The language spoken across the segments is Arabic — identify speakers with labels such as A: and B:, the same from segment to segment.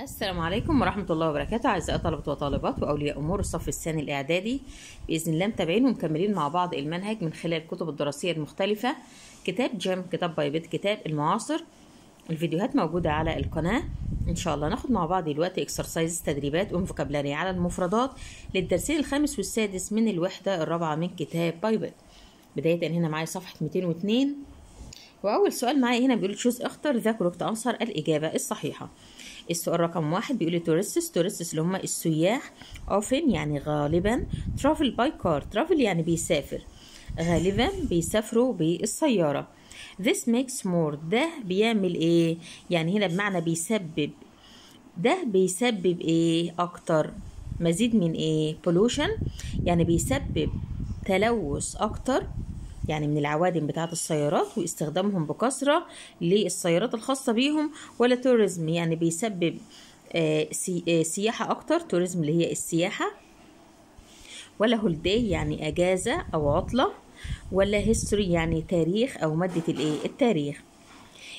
A: السلام عليكم ورحمة الله وبركاته أعزائي طلبة وطالبات وأولياء أمور الصف الثاني الإعدادي. بإذن الله متابعين ومكملين مع بعض المنهج من خلال الكتب الدراسية المختلفة. كتاب Gem كتاب Bit by Bit كتاب المعاصر. الفيديوهات موجودة على القناة. إن شاء الله ناخد مع بعض دلوقتي exercises تدريبات و vocabulary على المفردات. للدرسين الخامس والسادس من الوحدة الرابعة من كتاب Bit by Bit بداية هنا معايا صفحة 202 وأول سؤال معايا هنا بيقول choose اختر the correct answer الإجابة الصحيحة. السؤال رقم واحد بيقول tourists tourists اللي هم السياح often يعني غالبا travel by car travel يعني بيسافر. غالبا بيسافروا بالسيارة. This makes more. ده بيعمل إيه؟ يعني هنا بمعنى بيسبب. ده بيسبب إيه أكتر؟ مزيد من إيه؟ pollution. يعني بيسبب تلوث أكتر. يعني من العوادم بتاعة السيارات واستخدامهم بكثرة للسيارات الخاصة بيهم ولا tourism يعني بيسبب آه آه سياحة أكتر tourism اللي هي السياحة ولا holiday يعني أجازة أو عطلة ولا history يعني تاريخ أو مادة الإيه التاريخ.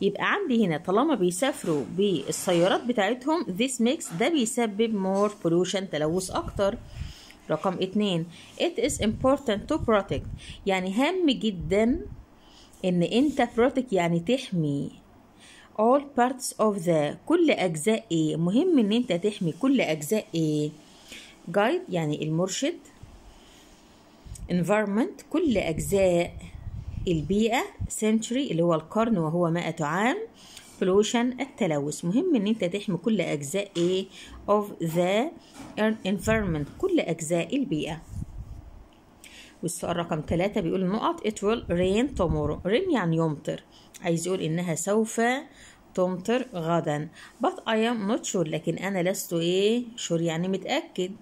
A: يبقى عندي هنا طالما بيسافروا بالسيارات بتاعتهم this makes ده بيسبب more pollution تلوث أكتر. رقم اتنين. It is important to protect. يعني هام جدا إن أنت protect يعني تحمي all parts of the كل أجزاء إيه مهم إن أنت تحمي كل أجزاء إيه guide يعني المرشد. Environment كل أجزاء البيئة. Century اللي هو القرن وهو مائة عام. Pollution التلوث. مهم إن أنت تحمي كل أجزاء إيه؟ of the environment كل أجزاء البيئة. والسؤال رقم ثلاثة بيقول النقط it will rain tomorrow. Rain يعني يمطر. عايز يقول إنها سوف تمطر غدا. But I am not sure. لكن أنا لست إيه؟ sure يعني متأكد.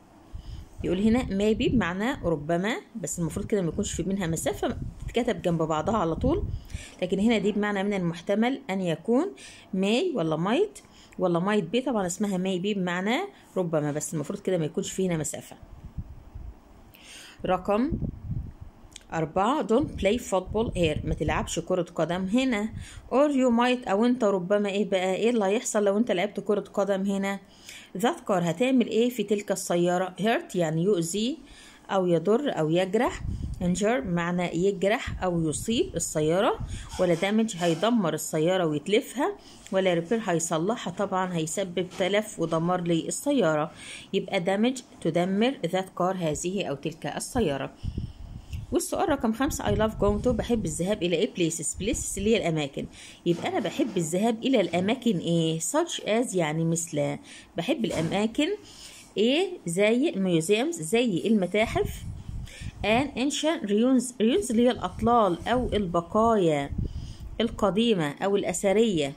A: يقول هنا maybe بمعنى ربما بس المفروض كده ما يكونش في منها مسافة تتكتب جنب بعضها على طول. لكن هنا دي بمعنى من المحتمل أن يكون may ولا might ولا might be طبعا اسمها maybe بمعنى ربما بس المفروض كده ما يكونش في هنا مسافة. رقم أربعة don't play football here. ما تلعبش كرة قدم هنا. Or you might أو أنت ربما إيه بقى إيه اللي هيحصل لو أنت لعبت كرة قدم هنا؟ Car هتعمل إيه في تلك السيارة؟ hurt يعني يؤذي أو يضر أو يجرح. injure معنى يجرح أو يصيب السيارة. ولا damage هيدمر السيارة ويتلفها. ولا repair هيصلحها. طبعا هيسبب تلف ودمار للسيارة. يبقى damage تدمر that car هذه أو تلك السيارة. والسؤال رقم خمسة I love going to بحب الذهاب إلى إيه؟ places places اللي هي الأماكن. يبقى أنا بحب الذهاب إلى الأماكن إيه؟ such as يعني مثل بحب الأماكن إيه؟ زي الميوزيمز زي المتاحف and ancient ruins ruins اللي هي الأطلال أو البقايا القديمة أو الأثرية.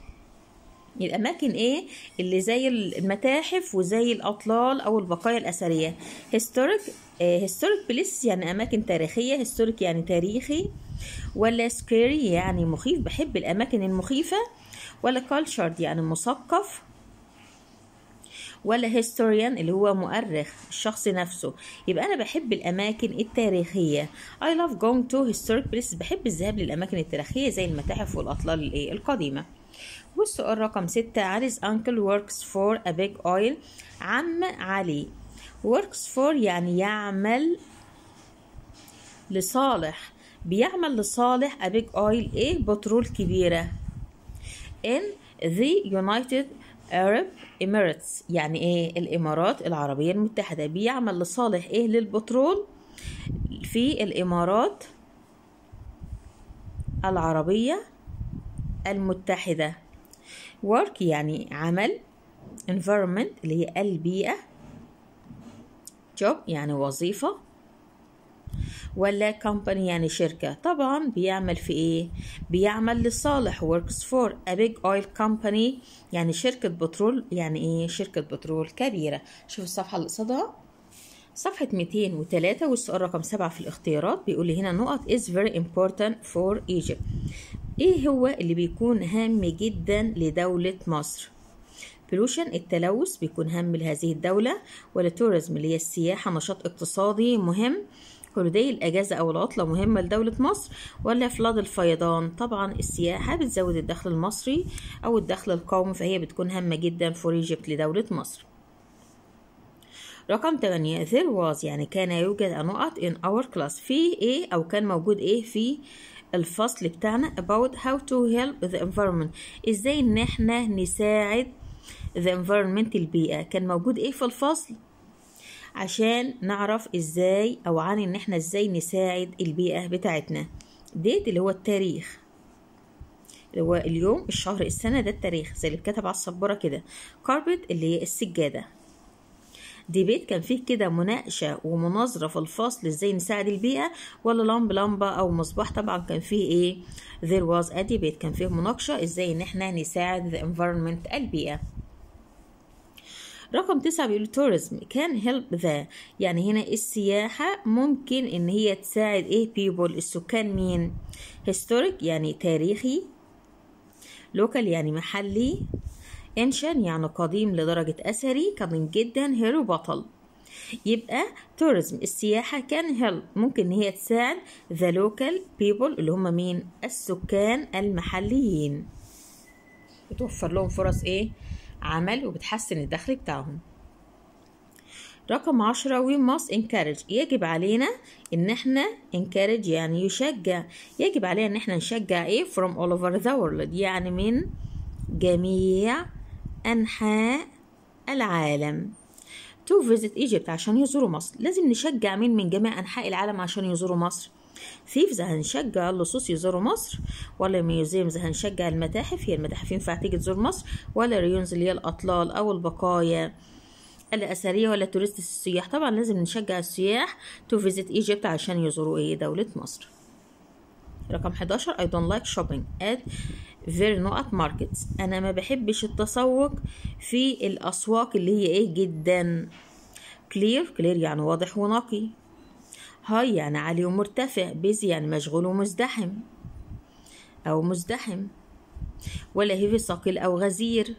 A: الأماكن إيه؟ اللي زي المتاحف وزي الأطلال أو البقايا الأثرية. Historic historic places يعني أماكن تاريخية historic يعني تاريخي. ولا scary يعني مخيف بحب الأماكن المخيفة. ولا cultured يعني مثقف. ولا historian اللي هو مؤرخ الشخص نفسه. يبقى أنا بحب الأماكن التاريخية. I love going to historic places بحب الذهاب للأماكن التاريخية زي المتاحف والأطلال القديمة. والسؤال رقم ستة علي's uncle works for a big oil عم علي. works for يعني يعمل لصالح. بيعمل لصالح a big oil إيه؟ بترول كبيرة. in the United Arab Emirates يعني إيه؟ الإمارات العربية المتحدة. بيعمل لصالح إيه؟ للبترول في الإمارات العربية المتحدة. Work يعني عمل environment اللي هي البيئة job يعني وظيفة. ولا company يعني شركة. طبعا بيعمل في إيه؟ بيعمل لصالح works for a big oil company يعني شركة بترول. يعني إيه شركة بترول؟ كبيرة. شوف الصفحة اللي قصادها. صفحة 203 والسؤال رقم 7 في الاختيارات. بيقول لي هنا نقط is very important for Egypt. إيه هو اللي بيكون هام جدا لدولة مصر؟ بولوشن التلوث بيكون هام لهذه الدولة ولا توريزم اللي هي السياحة نشاط اقتصادي مهم holiday الأجازة أو العطلة مهمة لدولة مصر ولا flood الفيضان؟ طبعا السياحة بتزود الدخل المصري أو الدخل القومي فهي بتكون هامة جدا for Egypt لدولة مصر. رقم 8 there was يعني كان يوجد نقط in our class. في إيه أو كان موجود إيه في الفصل بتاعنا about how to help the environment. إزاي إن إحنا نساعد the environment البيئة كان موجود إيه في الفصل؟ عشان نعرف إزاي أو عن إن إحنا إزاي نساعد البيئة بتاعتنا. ديت اللي هو التاريخ. اللي هو اليوم الشهر السنة ده التاريخ زي اللي اتكتب على السبورة كده. كاربت اللي هي السجادة. ديبيت كان فيه كده مناقشة ومناظرة في الفصل إزاي نساعد البيئة ولا لمب لمبة أو مصباح طبعا كان فيه إيه there was a debate. كان فيه مناقشة إزاي إن إحنا نساعد the environment البيئة. رقم تسعة بيقول tourism can help the يعني هنا السياحة ممكن إن هي تساعد إيه people السكان مين؟ historic يعني تاريخي local يعني محلي. Ancient يعني قديم لدرجة أثري قديم جدا هيرو بطل يبقى tourism السياحة كان help ممكن إن هي تساعد the local people اللي هم مين؟ السكان المحليين. بتوفر لهم فرص إيه؟ عمل وبتحسن الدخل بتاعهم. رقم عشرة we must encourage. يجب علينا إن إحنا encourage يعني يشجع. يجب علينا إن إحنا نشجع إيه؟ from all over the world. يعني من جميع أنحاء العالم. To visit Egypt عشان يزوروا مصر. لازم نشجع مين من جميع أنحاء العالم عشان يزوروا مصر؟ ثيفز هنشجع اللصوص يزوروا مصر ولا museums هنشجع المتاحف؟ هي المتاحف ينفع تيجي تزور مصر؟ ولا ruins اللي هي الأطلال أو البقايا الأثرية ولا tourists السياح؟ طبعا لازم نشجع السياح to visit Egypt عشان يزوروا إيه دولة مصر. رقم 11 I don't like shopping at very نقط markets. أنا ما بحبش التسوق في الأسواق اللي هي إيه جدا. Clear clear يعني واضح ونقي. هاي يعني عالي ومرتفع بيزي يعني مشغول ومزدحم. أو مزدحم. ولا هيفي ثقيل أو غزير.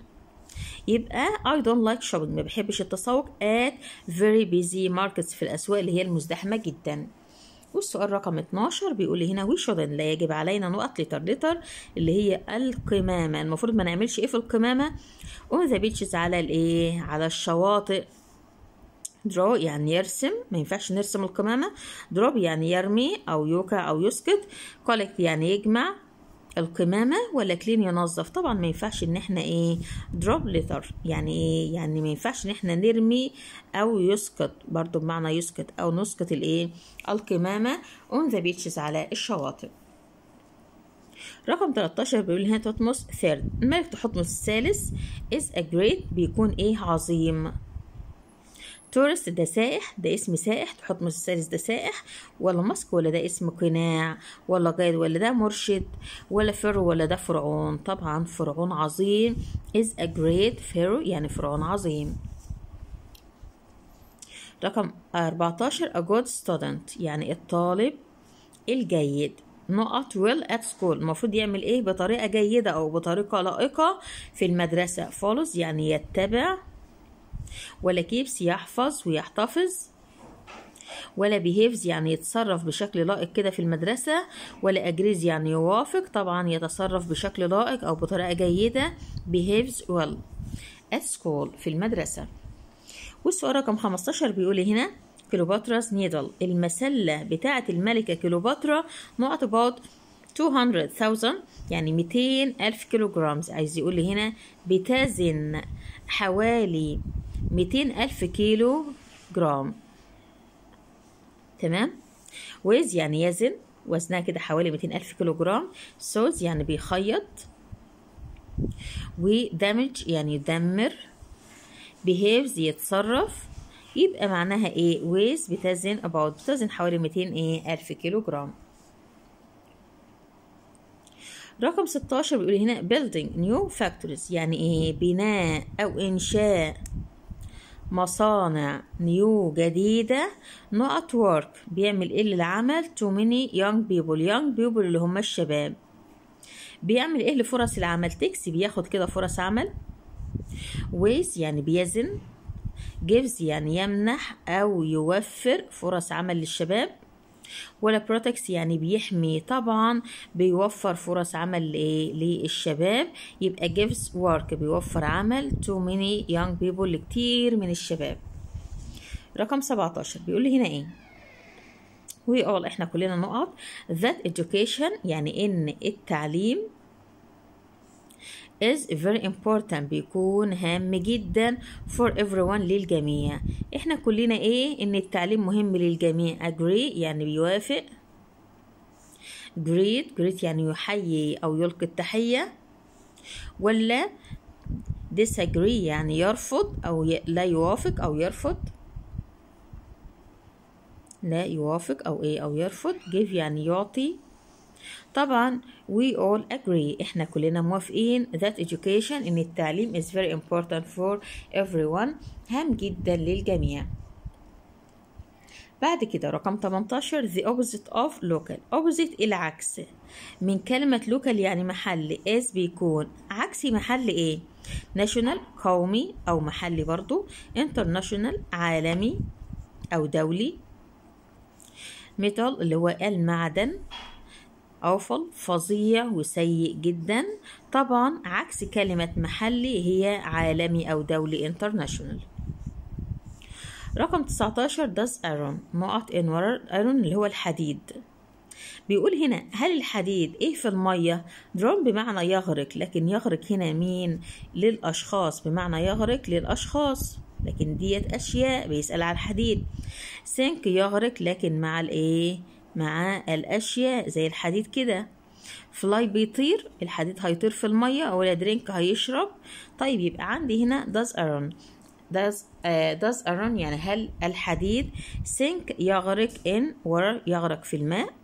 A: يبقى I don't like shopping. ما بحبش التسوق at very busy markets في الأسواق اللي هي المزدحمة جدا. والسؤال رقم 12 بيقول لي هنا shouldn't لا يجب علينا نقط لتر لتر اللي هي القمامة. المفروض ما نعملش إيه في القمامة؟ On the beaches على الإيه؟ على الشواطئ. Draw يعني يرسم ما ينفعش نرسم القمامة. Drop يعني يرمي أو يوقع أو يسكت collect يعني يجمع. القمامة ولا كلين ينظف؟ طبعا ما ينفعش إن إحنا إيه drop litter. يعني إيه؟ يعني ما ينفعش إن إحنا نرمي أو يسقط. برضو بمعنى يسقط أو نسقط الإيه؟ القمامة on the beaches على الشواطئ. رقم 13 بيقول هنا تطمس third. الملك تحتمس الثالث is a great بيكون إيه؟ عظيم. تورست ده سائح ده اسم سائح تحتمس الثالث ده سائح ولا ماسك ولا ده اسم قناع ولا جايد ولا ده مرشد ولا فرو ولا ده فرعون. طبعا فرعون عظيم is a great pharaoh يعني فرعون عظيم. رقم 14 a good student يعني الطالب الجيد. نقط will at school المفروض يعمل إيه؟ بطريقة جيدة أو بطريقة لائقة في المدرسة. follows يعني يتبع ولا كيبس يحفظ ويحتفظ ولا behaves يعني يتصرف بشكل لائق كده في المدرسة ولا agrees يعني يوافق طبعا يتصرف بشكل لائق أو بطريقة جيدة behaves well at school في المدرسة. والسؤال رقم 15 بيقول هنا؟ كليوباترا's نيدل. المسلة بتاعة الملكة كليوباترا نقط about 200,000 يعني 200 ألف كيلوغرام عايز يقول لي هنا؟ بتزن حوالي 200 ألف كيلو جرام تمام؟ weighs يعني يزن وزنها كده حوالي 200 ألف كيلو جرام sews يعني بيخيط و damage يعني يدمر behaves يتصرف. يبقى معناها إيه؟ weighs بتزن about بتزن حوالي 200 إيه ألف كيلو جرام رقم 16 بيقول هنا building new factories يعني إيه؟ بناء أو إنشاء. مصانع نيو جديدة نقط work بيعمل إيه للعمل؟ to many young people young people اللي هم الشباب. بيعمل إيه لفرص العمل؟ تكسي بياخد كده فرص عمل. ways يعني بيزن. gives يعني يمنح أو يوفر فرص عمل للشباب. ولا protects يعني بيحمي طبعا بيوفر فرص عمل؟ للشباب. يبقى gives work بيوفر عمل to many young people لكتير من الشباب. رقم 17 بيقول لي هنا إيه؟ We all إحنا كلنا نقط. That education يعني إن التعليم is very important. بيكون هام جدا for everyone للجميع. إحنا كلنا إيه؟ إن التعليم مهم للجميع. Agree يعني بيوافق. Greet greet يعني يحيي أو يلقي التحية. ولا disagree يعني يرفض أو. لا يوافق أو يرفض. لا يوافق أو إيه أو يرفض. Give يعني يعطي. طبعا we all agree إحنا كلنا موافقين that education إن التعليم is very important for everyone. هام جدا للجميع. بعد كده رقم 18 the opposite of local. Opposite العكس من كلمة local يعني محلي as بيكون. عكسي محل إيه؟ national قومي أو محلي برضو. international عالمي أو دولي. metal اللي هو المعدن. Awful فظيع وسيء جدا. طبعا عكس كلمة محلي هي عالمي أو دولي international. رقم 19 does iron نقط in iron اللي هو الحديد. بيقول هنا هل الحديد إيه في المية؟ درون بمعنى يغرق لكن يغرق هنا مين؟ للأشخاص. بمعنى يغرق للأشخاص. لكن ديت أشياء بيسأل على الحديد. sink يغرق لكن مع الإيه؟ مع الأشياء زي الحديد كده. fly بيطير الحديد هيطير في المية أو drink هيشرب. طيب يبقى عندي هنا does iron does uh, does iron يعني هل الحديد sink يغرق in or يغرق في الماء؟